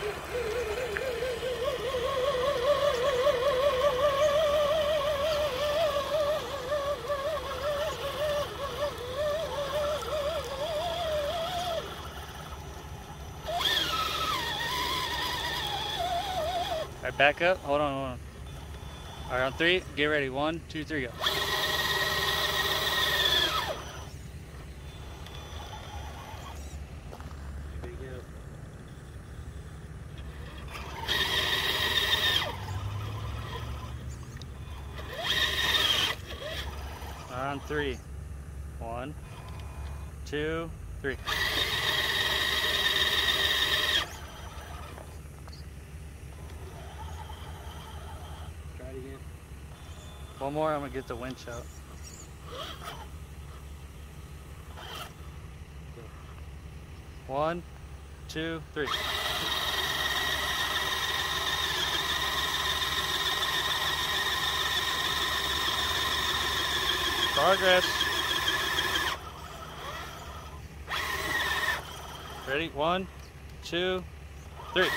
All right, back up. Hold on, hold on. All right, on three, get ready. One, two, three, go. On three. One, two, three. Try it again. One more, I'm gonna get the winch out. One, two, three. Progress. Ready? One, two, three.